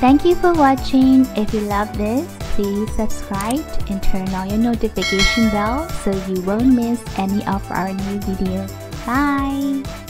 Thank you for watching. If you love this, please subscribe and turn on your notification bell so you won't miss any of our new videos. Bye!